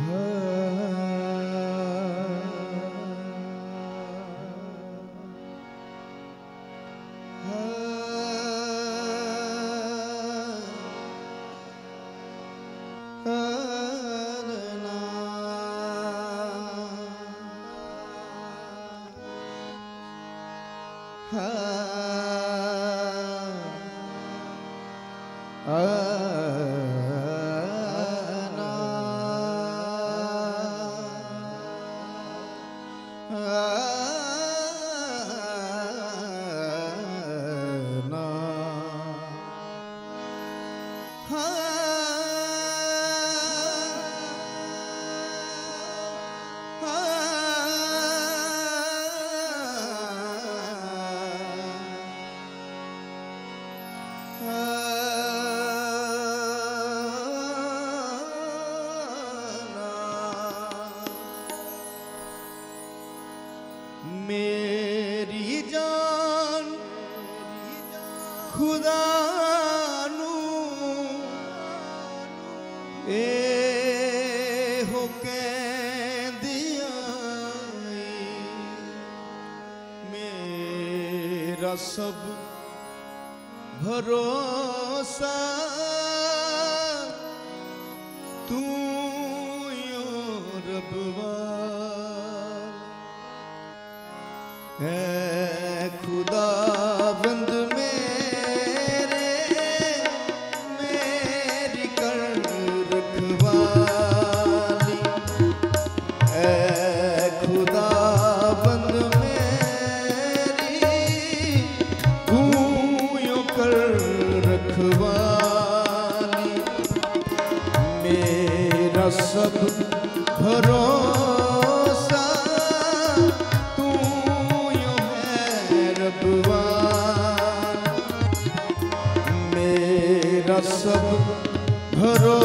Huh. दिया मेरा सब भरोसा तू रबुआ है खुदा सब भरोसा तू यू है रबवा मेरा सब भरोसा।